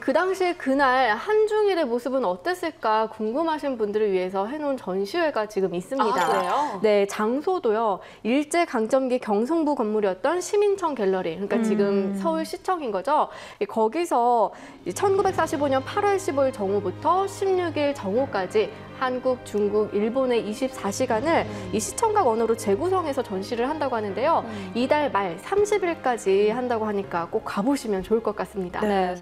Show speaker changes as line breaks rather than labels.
그 당시에 그날 한중일의 모습은 어땠을까 궁금하신 분들을 위해서 해놓은 전시회가 지금 있습니다.
아, 그래요?
네, 장소도요. 일제 강점기 경성부 건물이었던 시민청 갤러리. 그러니까 지금 음. 서울시청인 거죠. 거기서 1945년 8월 15일 정오부터 16일 정오까지 한국, 중국, 일본의 24시간을 음. 이 시청각 언어로 재구성해서 전시를 한다고 하는데요. 음. 이달 말 30일까지 한다고 하니까 꼭 가보시면 좋을 것 같습니다.
네.